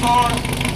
car.